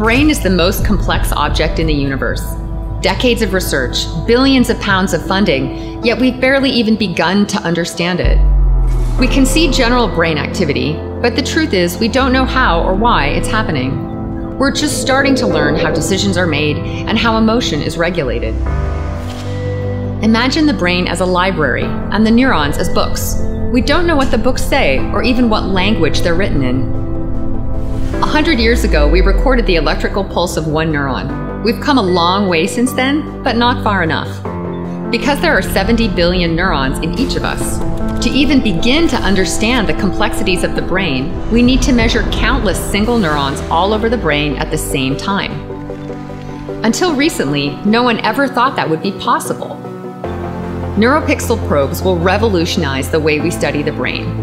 brain is the most complex object in the universe. Decades of research, billions of pounds of funding, yet we've barely even begun to understand it. We can see general brain activity, but the truth is we don't know how or why it's happening. We're just starting to learn how decisions are made and how emotion is regulated. Imagine the brain as a library and the neurons as books. We don't know what the books say or even what language they're written in. A hundred years ago, we recorded the electrical pulse of one neuron. We've come a long way since then, but not far enough. Because there are 70 billion neurons in each of us, to even begin to understand the complexities of the brain, we need to measure countless single neurons all over the brain at the same time. Until recently, no one ever thought that would be possible. NeuroPixel probes will revolutionize the way we study the brain.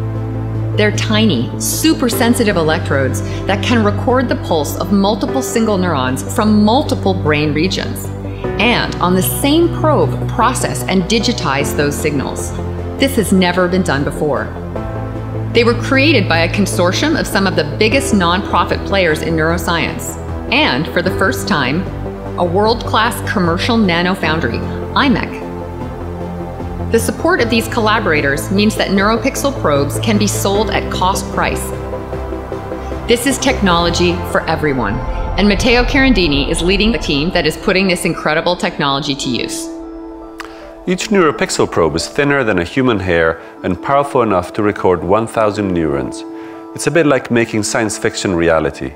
They're tiny, super sensitive electrodes that can record the pulse of multiple single neurons from multiple brain regions, and on the same probe, process and digitize those signals. This has never been done before. They were created by a consortium of some of the biggest nonprofit players in neuroscience, and for the first time, a world class commercial nano foundry, IMEC, the support of these collaborators means that NeuroPixel probes can be sold at cost price. This is technology for everyone, and Matteo Carandini is leading the team that is putting this incredible technology to use. Each NeuroPixel probe is thinner than a human hair and powerful enough to record 1,000 neurons. It's a bit like making science fiction reality.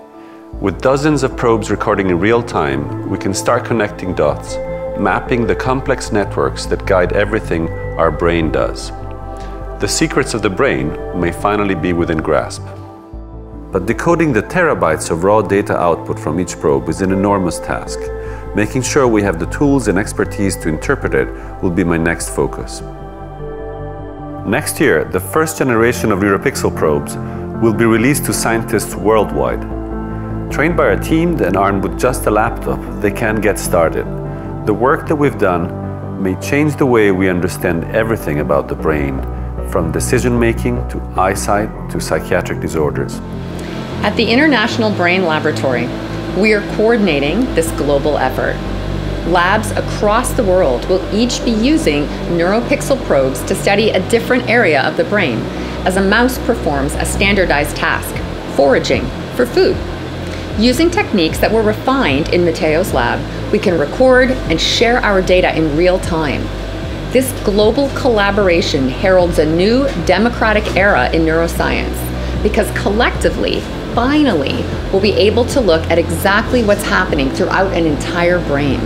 With dozens of probes recording in real time, we can start connecting dots mapping the complex networks that guide everything our brain does. The secrets of the brain may finally be within grasp. But decoding the terabytes of raw data output from each probe is an enormous task. Making sure we have the tools and expertise to interpret it will be my next focus. Next year, the first generation of NeuroPixel probes will be released to scientists worldwide. Trained by our team and armed with just a laptop, they can get started. The work that we've done may change the way we understand everything about the brain, from decision making to eyesight to psychiatric disorders. At the International Brain Laboratory, we are coordinating this global effort. Labs across the world will each be using NeuroPixel probes to study a different area of the brain as a mouse performs a standardized task, foraging for food. Using techniques that were refined in Matteo's lab, we can record and share our data in real time. This global collaboration heralds a new democratic era in neuroscience because collectively, finally, we'll be able to look at exactly what's happening throughout an entire brain.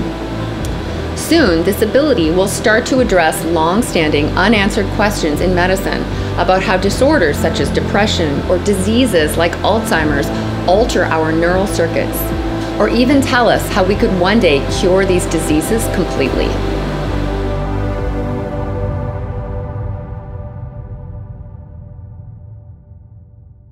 Soon, this ability will start to address long standing unanswered questions in medicine about how disorders such as depression or diseases like Alzheimer's alter our neural circuits, or even tell us how we could one day cure these diseases completely.